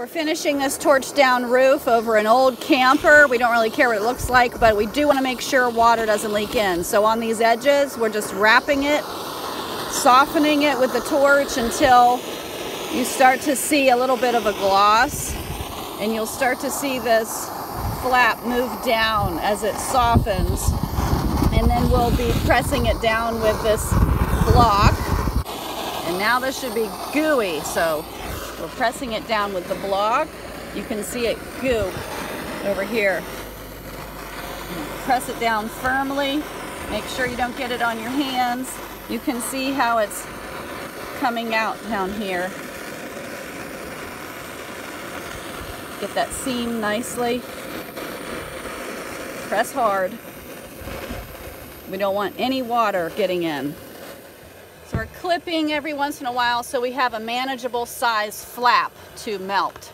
We're finishing this torch down roof over an old camper. We don't really care what it looks like, but we do want to make sure water doesn't leak in. So on these edges, we're just wrapping it, softening it with the torch until you start to see a little bit of a gloss and you'll start to see this flap move down as it softens and then we'll be pressing it down with this block and now this should be gooey so we're pressing it down with the block. You can see it goop over here. Press it down firmly. Make sure you don't get it on your hands. You can see how it's coming out down here. Get that seam nicely. Press hard. We don't want any water getting in. So we're clipping every once in a while so we have a manageable size flap to melt.